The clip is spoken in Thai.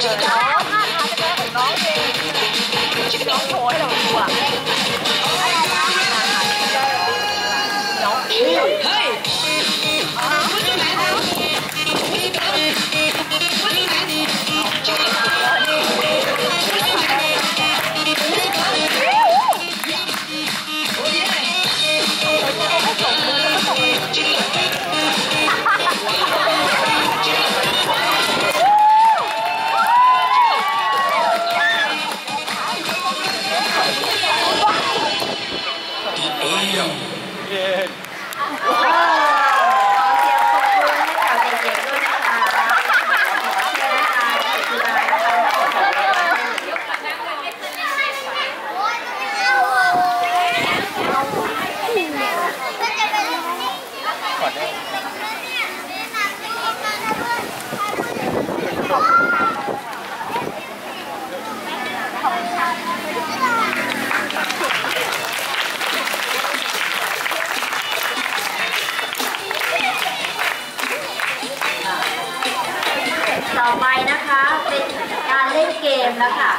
这个地方 Yeah. ต่อไปนะคะ เป็นการเล่นเกมแล้วค่ะ